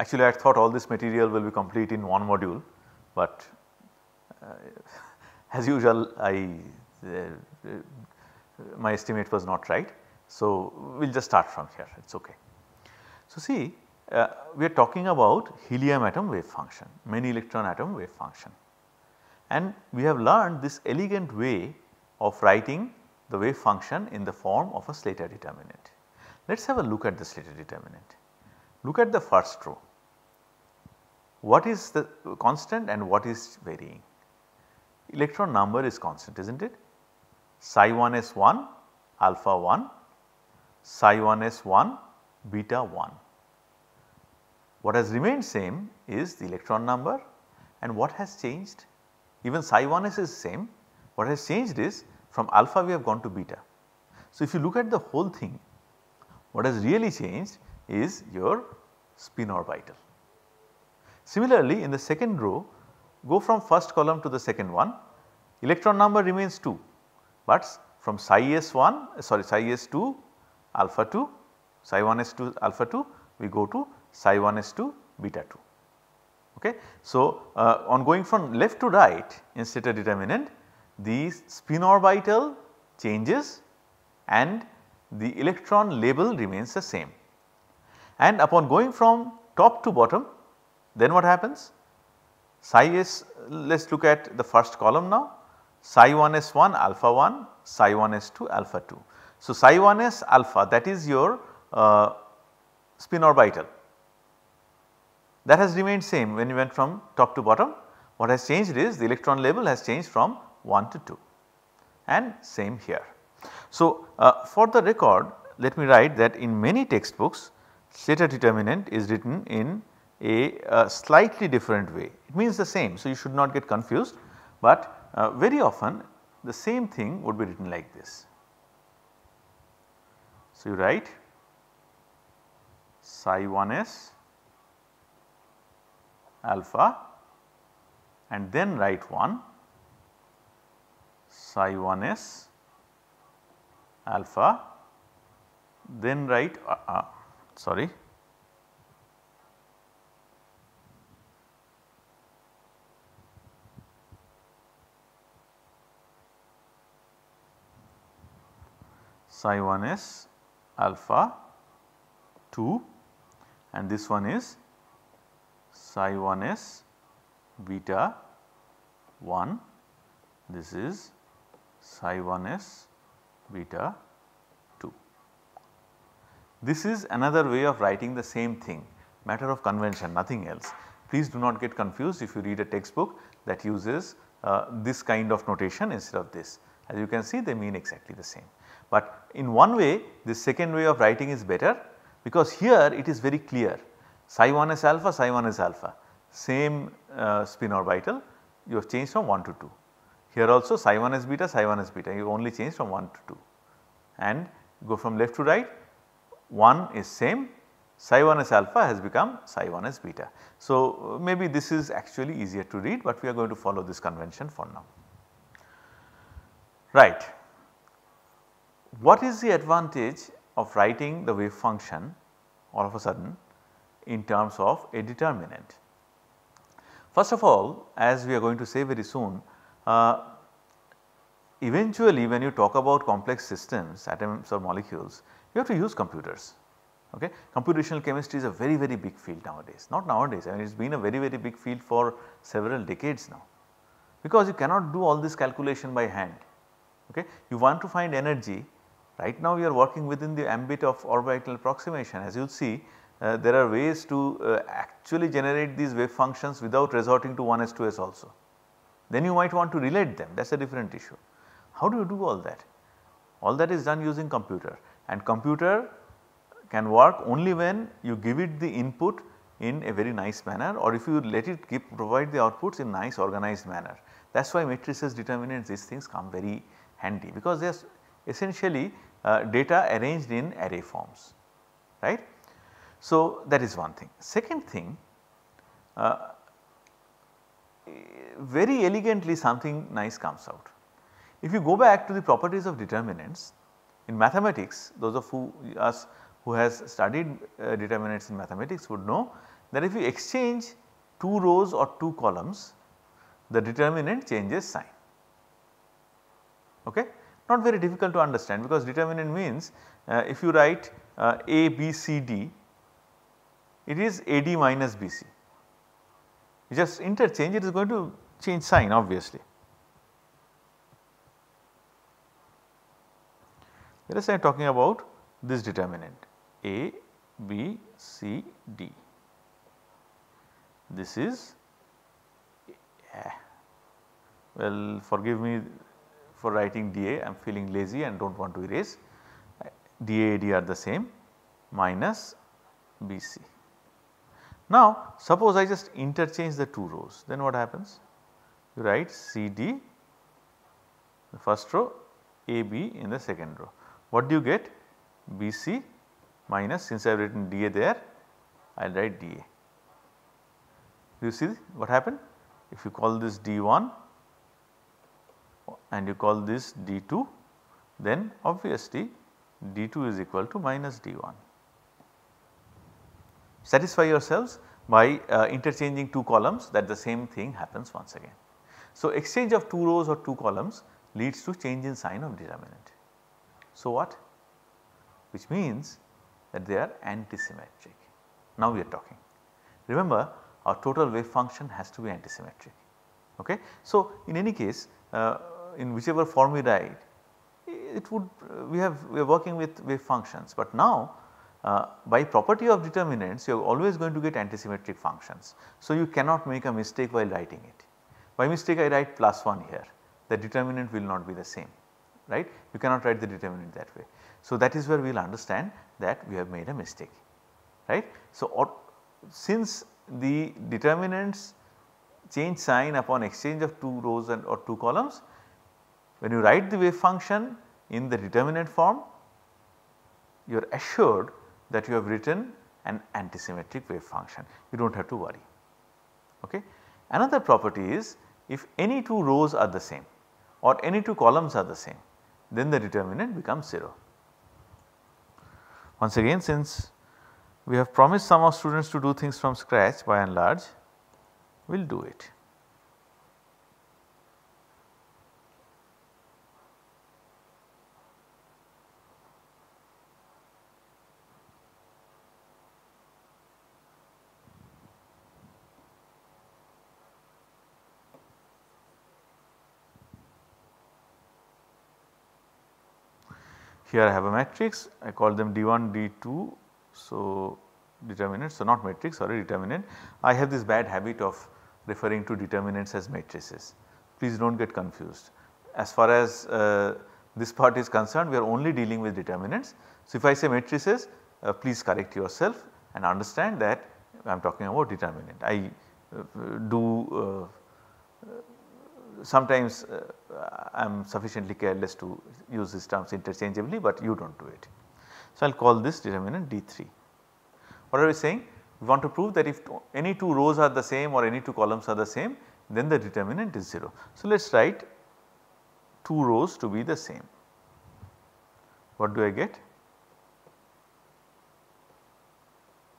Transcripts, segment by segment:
Actually I thought all this material will be complete in one module, but uh, as usual I uh, my estimate was not right. So, we will just start from here it is okay. So, see uh, we are talking about helium atom wave function, many electron atom wave function and we have learned this elegant way of writing the wave function in the form of a Slater determinant. Let us have a look at the Slater determinant. Look at the first row. What is the constant and what is varying? Electron number is constant is not it? Psi 1 s 1 alpha 1, psi 1 s 1 beta 1. What has remained same is the electron number and what has changed? Even psi 1 s is same, what has changed is from alpha we have gone to beta. So, if you look at the whole thing what has really changed is your spin orbital. Similarly, in the second row go from first column to the second one electron number remains 2, but from psi s1 sorry psi s2 alpha 2 psi 1 s2 alpha 2 we go to psi 1 s2 beta 2. Okay. So, uh, on going from left to right in Slater determinant the spin orbital changes and the electron label remains the same. And upon going from top to bottom then what happens? Psi is, let us look at the first column now psi 1 s 1 alpha 1 psi 1 s 2 alpha 2. So, psi 1 s alpha that is your uh, spin orbital that has remained same when you went from top to bottom. What has changed is the electron label has changed from 1 to 2 and same here. So, uh, for the record let me write that in many textbooks Slater determinant is written in a, a, slightly different way. It means the same. So, you should not get confused, but uh, very often the same thing would be written like this. So, you write psi 1 s alpha and then write 1 psi 1 s alpha then write uh, uh, sorry psi 1 s alpha 2 and this one is psi 1 s beta 1 this is psi 1 s beta 2. This is another way of writing the same thing matter of convention nothing else. Please do not get confused if you read a textbook that uses uh, this kind of notation instead of this. As you can see they mean exactly the same. But in one way the second way of writing is better because here it is very clear psi 1s alpha, psi 1s alpha same uh, spin orbital you have changed from 1 to 2. Here also psi 1s beta, psi 1s beta you only change from 1 to 2 and go from left to right 1 is same psi 1s alpha has become psi 1s beta. So, maybe this is actually easier to read, but we are going to follow this convention for now. Right. What is the advantage of writing the wave function all of a sudden in terms of a determinant? First of all as we are going to say very soon uh, eventually when you talk about complex systems atoms or molecules you have to use computers. Okay. Computational chemistry is a very very big field nowadays not nowadays I mean it has been a very very big field for several decades now because you cannot do all this calculation by hand. Okay. You want to find energy Right now we are working within the ambit of orbital approximation as you will see uh, there are ways to uh, actually generate these wave functions without resorting to 1s 2s also. Then you might want to relate them that is a different issue. How do you do all that? All that is done using computer and computer can work only when you give it the input in a very nice manner or if you let it give, provide the outputs in nice organized manner. That is why matrices determinants these things come very handy because they are essentially uh, data arranged in array forms right. So, that is one thing. Second thing uh, very elegantly something nice comes out. If you go back to the properties of determinants in mathematics those of who us who has studied uh, determinants in mathematics would know that if you exchange 2 rows or 2 columns the determinant changes sign. Okay? Not very difficult to understand because determinant means uh, if you write uh, A, B, C, D it is AD minus BC. You just interchange it is going to change sign obviously. Let us say I am talking about this determinant A, B, C, D. This is well forgive me for writing dA I am feeling lazy and do not want to erase dA AD are the same minus BC. Now suppose I just interchange the two rows then what happens? You write CD the first row AB in the second row. What do you get? BC minus since I have written dA there I will write dA. You see what happened? If you call this d1 and you call this d2 then obviously d2 is equal to minus d1. Satisfy yourselves by uh, interchanging two columns that the same thing happens once again. So, exchange of two rows or two columns leads to change in sign of determinant. So, what? Which means that they are antisymmetric. Now we are talking. Remember our total wave function has to be antisymmetric. Okay? So, in any case uh, in whichever form we write it would we have we are working with wave functions, but now uh, by property of determinants you are always going to get antisymmetric functions. So, you cannot make a mistake while writing it. By mistake I write plus 1 here the determinant will not be the same right you cannot write the determinant that way. So, that is where we will understand that we have made a mistake right. So, or, since the determinants change sign upon exchange of 2 rows and or 2 columns when you write the wave function in the determinant form you are assured that you have written an antisymmetric wave function you do not have to worry. Okay. Another property is if any two rows are the same or any two columns are the same then the determinant becomes 0. Once again since we have promised some of students to do things from scratch by and large we will do it. Here I have a matrix I call them D1, D2. So, determinant so not matrix sorry determinant. I have this bad habit of referring to determinants as matrices. Please do not get confused. As far as uh, this part is concerned we are only dealing with determinants. So, if I say matrices uh, please correct yourself and understand that I am talking about determinant. I uh, do uh, sometimes uh, I am sufficiently careless to use these terms interchangeably, but you do not do it. So, I will call this determinant D3. What are we saying? We want to prove that if any two rows are the same or any two columns are the same then the determinant is 0. So, let us write two rows to be the same. What do I get?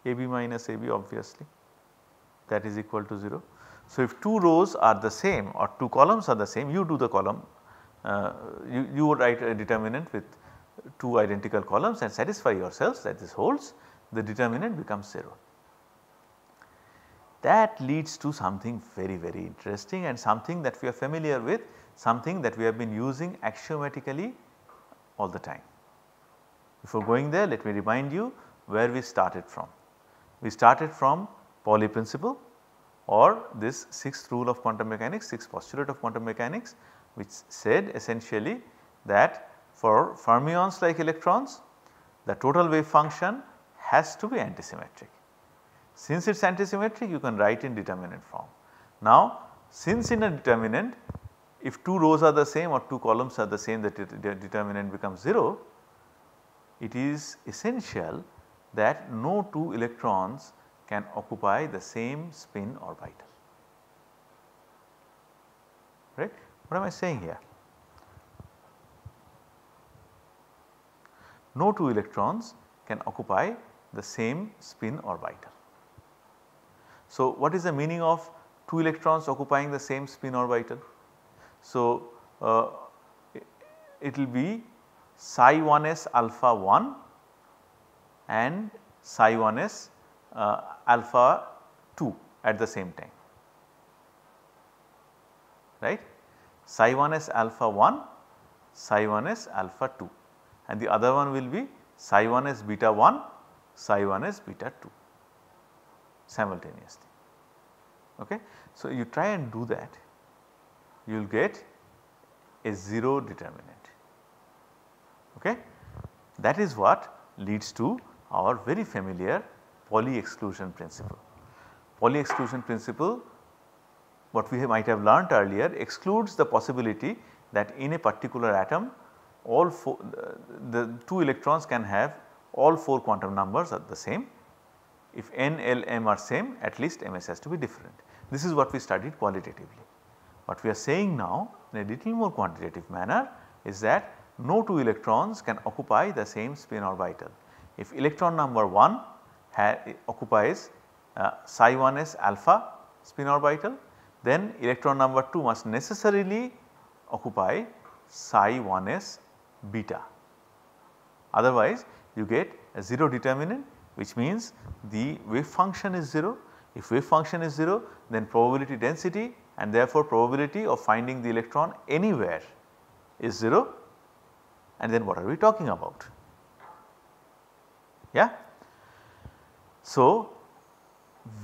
AB minus AB obviously that is equal to 0. So, if two rows are the same or two columns are the same you do the column uh, you, you would write a determinant with two identical columns and satisfy yourselves that this holds the determinant becomes 0. That leads to something very very interesting and something that we are familiar with something that we have been using axiomatically all the time. Before going there let me remind you where we started from. We started from Pauli principle or this 6th rule of quantum mechanics, 6th postulate of quantum mechanics which said essentially that for fermions like electrons the total wave function has to be antisymmetric. Since it is antisymmetric you can write in determinant form. Now since in a determinant if two rows are the same or two columns are the same the determinant becomes 0 it is essential that no two electrons can occupy the same spin orbital right. What am I saying here? No two electrons can occupy the same spin orbital. So, what is the meaning of 2 electrons occupying the same spin orbital? So, uh, it will be psi 1s alpha 1 and psi 1s uh, alpha 2 at the same time right. Psi 1s alpha 1 psi 1s alpha 2 and the other one will be psi 1s beta 1 psi 1s beta 2 simultaneously. Okay. So, you try and do that you will get a 0 determinant. Okay. That is what leads to our very familiar Pauli exclusion principle. Pauli exclusion principle what we might have learnt earlier excludes the possibility that in a particular atom all four the, 2 electrons can have all 4 quantum numbers are the same. If n, l, m are same at least ms has to be different. This is what we studied qualitatively. What we are saying now in a little more quantitative manner is that no 2 electrons can occupy the same spin orbital. If electron number 1 occupies uh, psi 1s alpha spin orbital then electron number 2 must necessarily occupy psi 1s beta. Otherwise you get a 0 determinant which means the wave function is 0. If wave function is 0 then probability density and therefore probability of finding the electron anywhere is 0 and then what are we talking about? Yeah. So,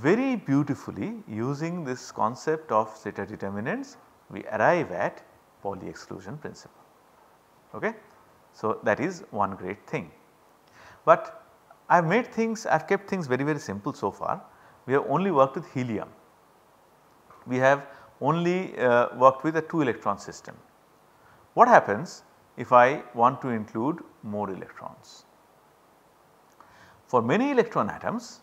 very beautifully using this concept of Slater determinants we arrive at Pauli exclusion principle. Okay. So, that is one great thing. But I have made things, I have kept things very very simple so far. We have only worked with helium. We have only uh, worked with a 2 electron system. What happens if I want to include more electrons? For many electron atoms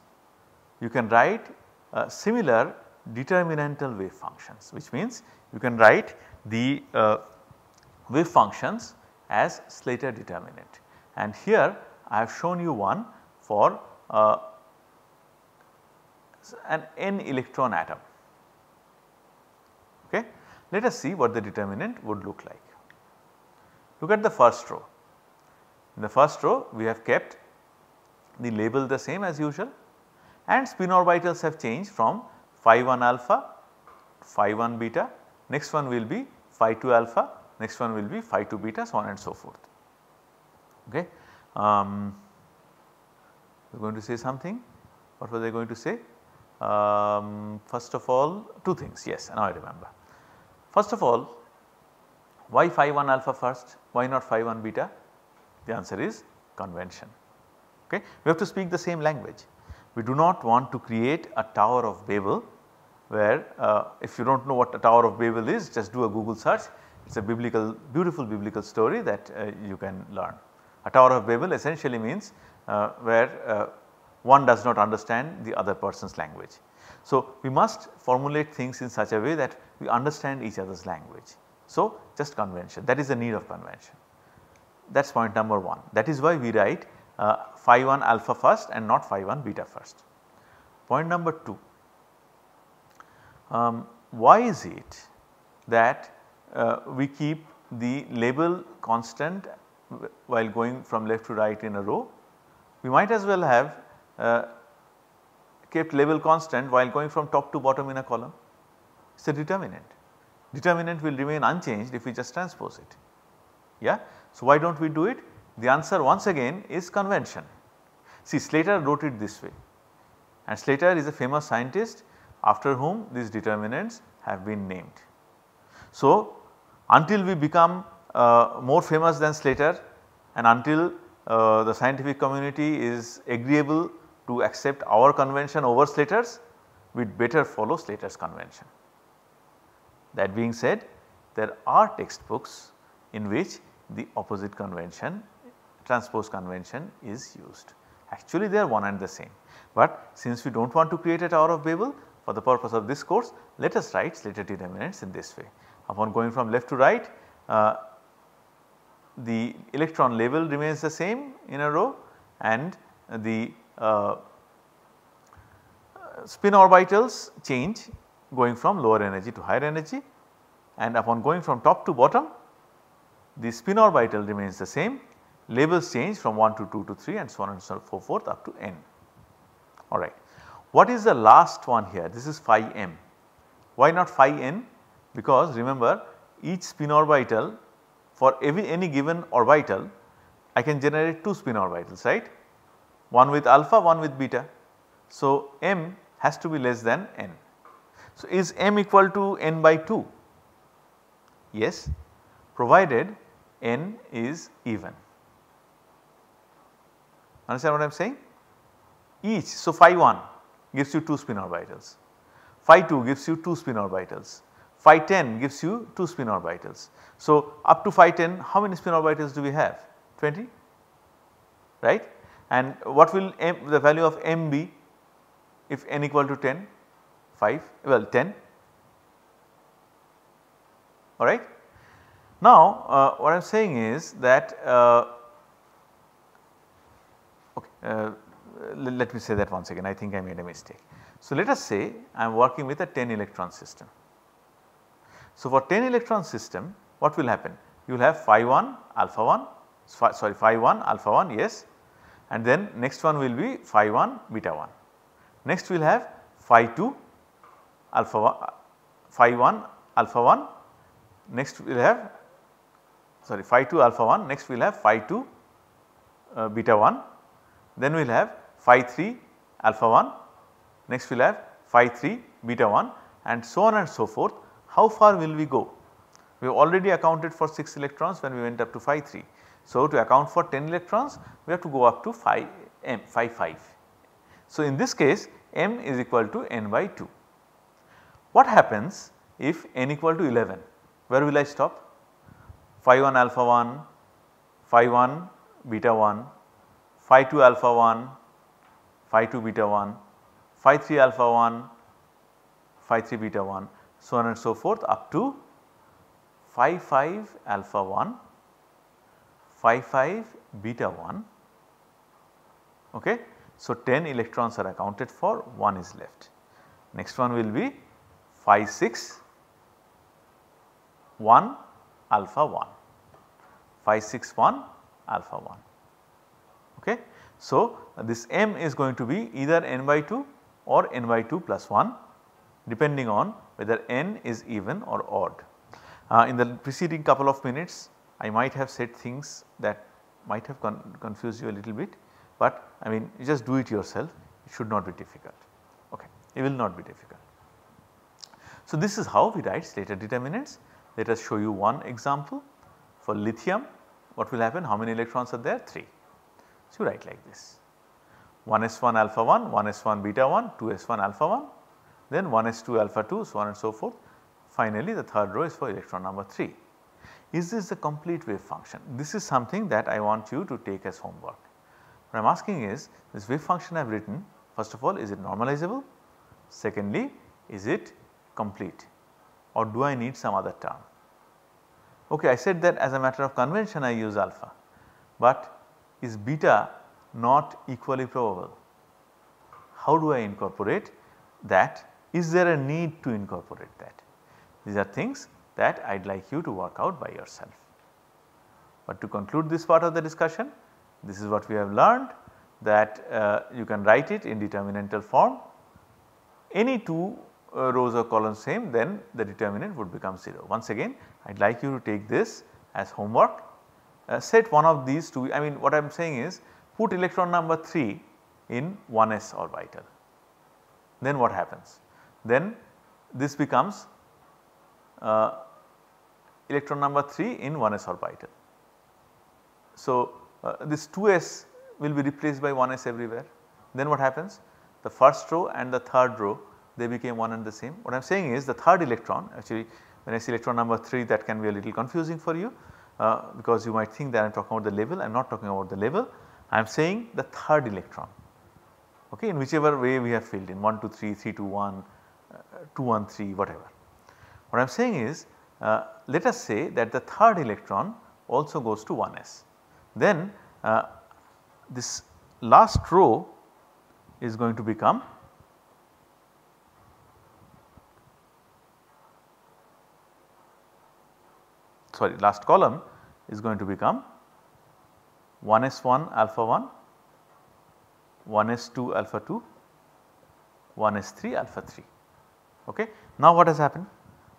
you can write uh, similar determinantal wave functions which means you can write the uh, wave functions as Slater determinant and here I have shown you one for uh, an n electron atom. Okay. Let us see what the determinant would look like. Look at the first row. In the first row we have kept the label the same as usual and spin orbitals have changed from phi 1 alpha, phi 1 beta, next one will be phi 2 alpha, next one will be phi 2 beta so on and so forth. Okay. Um, we are going to say something, what was I going to say? Um, first of all two things yes now I remember. First of all why phi 1 alpha first why not phi 1 beta? The answer is convention. Okay. We have to speak the same language. We do not want to create a tower of Babel where uh, if you do not know what a tower of Babel is just do a Google search it is a biblical beautiful biblical story that uh, you can learn. A tower of Babel essentially means uh, where uh, one does not understand the other person's language. So, we must formulate things in such a way that we understand each other's language. So, just convention that is the need of convention that is point number 1 that is why we write uh, phi 1 alpha first and not phi 1 beta first. Point number 2 um, why is it that uh, we keep the label constant while going from left to right in a row. We might as well have uh, kept label constant while going from top to bottom in a column. It is a determinant. Determinant will remain unchanged if we just transpose it. Yeah. So, why do not we do it? The answer once again is convention. See Slater wrote it this way and Slater is a famous scientist after whom these determinants have been named. So, until we become uh, more famous than Slater and until uh, the scientific community is agreeable to accept our convention over Slater's, we would better follow Slater's convention. That being said, there are textbooks in which the opposite convention transpose convention is used. Actually they are one and the same, but since we do not want to create a tower of Babel for the purpose of this course let us write Slater determinants in this way. Upon going from left to right uh, the electron label remains the same in a row and the uh, spin orbitals change going from lower energy to higher energy and upon going from top to bottom the spin orbital remains the same labels change from 1 to 2 to 3 and so on and so forth up to n. Alright. What is the last one here? This is phi m. Why not phi n? Because remember each spin orbital for every any given orbital I can generate 2 spin orbitals right one with alpha one with beta. So, m has to be less than n. So, is m equal to n by 2? Yes provided n is even. Understand what I am saying? Each, so phi 1 gives you 2 spin orbitals, phi 2 gives you 2 spin orbitals, phi 10 gives you 2 spin orbitals. So, up to phi 10 how many spin orbitals do we have? 20 right and what will m, the value of m be if n equal to 10? 5 well 10 alright. Now uh, what I am saying is that uh, let me say that once again I think I made a mistake. So let us say I am working with a 10 electron system. So for 10 electron system what will happen? You will have phi 1 alpha 1 sorry phi 1 alpha 1 yes and then next one will be phi 1 beta 1. Next we will have phi 2 alpha 1 phi 1 alpha 1 next we will have sorry phi 2 alpha 1 next we will have phi 2 uh, beta 1 then we will have phi 3 alpha 1 next we will have phi 3 beta 1 and so on and so forth. How far will we go? We have already accounted for 6 electrons when we went up to phi 3. So, to account for 10 electrons we have to go up to phi m phi 5. So, in this case m is equal to n by 2. What happens if n equal to 11? Where will I stop? Phi 1 alpha 1, phi 1 beta 1, phi 2 alpha 1, phi 2 beta 1, phi 3 alpha 1, phi 3 beta 1 so on and so forth up to phi 5 alpha 1 phi 5 beta 1 okay. So 10 electrons are accounted for 1 is left. Next one will be phi 6 1 alpha 1 phi 6 1 alpha 1 okay. So this m is going to be either n by 2 or n by 2 plus 1 depending on whether n is even or odd. Uh, in the preceding couple of minutes I might have said things that might have con confused you a little bit, but I mean just do it yourself it should not be difficult okay it will not be difficult. So this is how we write Slater determinants let us show you one example for lithium what will happen how many electrons are there 3. So you write like this 1s1 alpha 1 1s1 beta 1 2s1 alpha 1 then 1s2 alpha 2 so on and so forth finally the third row is for electron number 3. Is this a complete wave function? This is something that I want you to take as homework. What I am asking is this wave function I have written first of all is it normalizable? Secondly is it complete or do I need some other term? Okay, I said that as a matter of convention I use alpha, but is beta not equally probable? How do I incorporate that? Is there a need to incorporate that? These are things that I would like you to work out by yourself. But to conclude this part of the discussion, this is what we have learned that uh, you can write it in determinantal form. Any two uh, rows or columns same then the determinant would become 0. Once again I would like you to take this as homework. Uh, set one of these two I mean what I am saying is put electron number 3 in 1s orbital. Then what happens? Then this becomes uh, electron number 3 in 1s orbital. So, uh, this 2s will be replaced by 1s everywhere. Then what happens? The first row and the third row they became one and the same. What I am saying is the third electron actually when I say electron number 3 that can be a little confusing for you uh, because you might think that I am talking about the level, I am not talking about the level, I am saying the third electron okay in whichever way we have filled in 1 2 3, 3 2 1, uh, 2 1 3 whatever. What I am saying is uh, let us say that the third electron also goes to 1s. Then uh, this last row is going to become sorry last column is going to become 1s1 alpha 1, 1s2 alpha 2, 1s3 alpha 3. Okay. Now what has happened?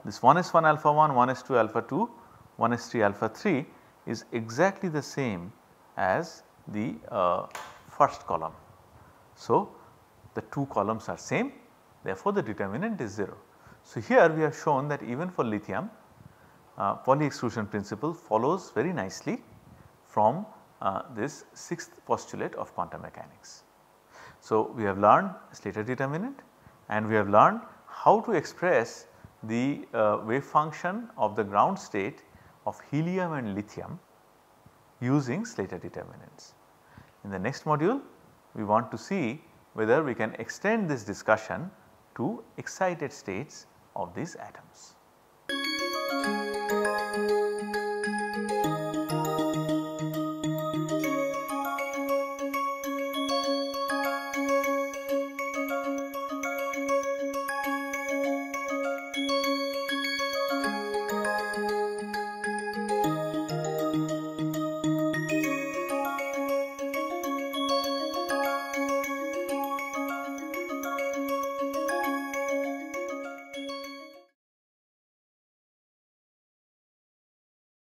This 1s1 alpha 1, 1s2 alpha 2, 1s3 alpha 3 is exactly the same as the uh, first column. So, the two columns are same therefore, the determinant is 0. So, here we have shown that even for lithium uh, Pauli exclusion principle follows very nicely from uh, this sixth postulate of quantum mechanics. So, we have learned Slater determinant and we have learned how to express the uh, wave function of the ground state of helium and lithium using Slater determinants. In the next module we want to see whether we can extend this discussion to excited states of these atoms.